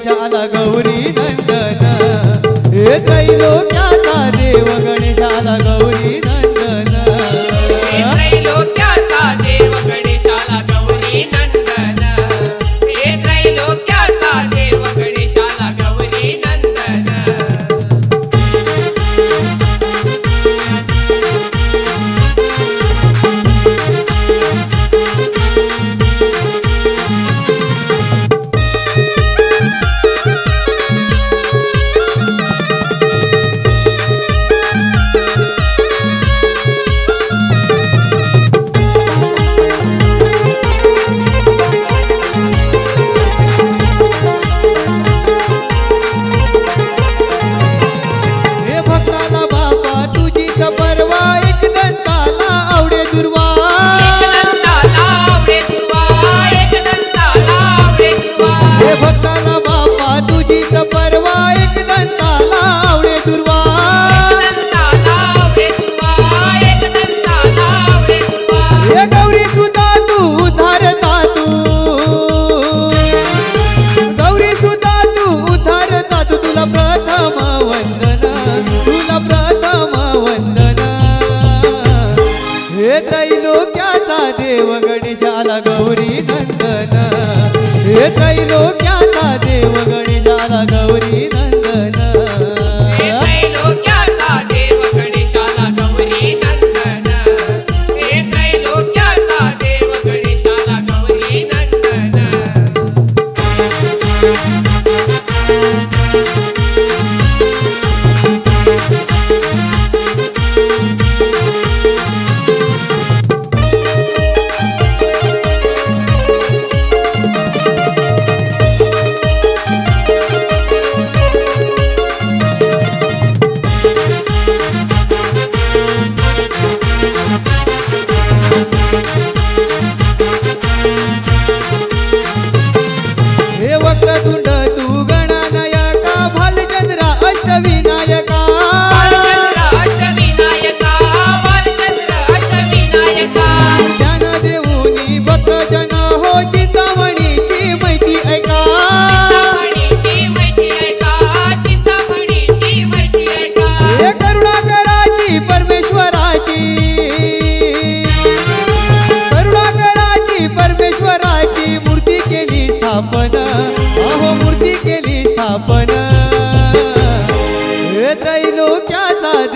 गणेशाला गौरी नंदन हे त्रैलोक्याचा देव गणेशाला गौरी गौरी नंदना. हे क्या दे.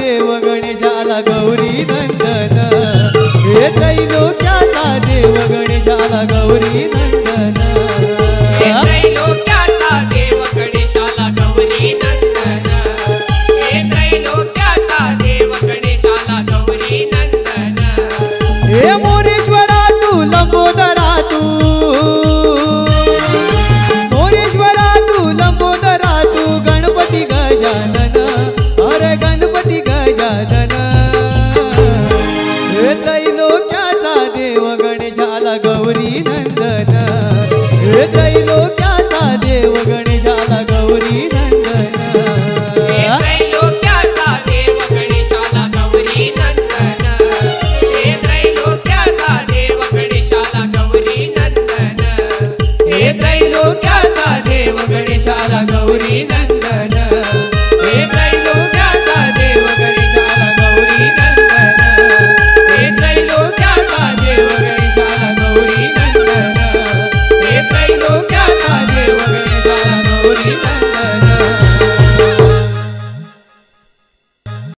देव गणेशाला गौरी नंदन. हे दैलोक्याचा देव गणेशाला गौरी नंदन. गौरी हृदय दैलोक्याचा देव गणेशाला गौरी.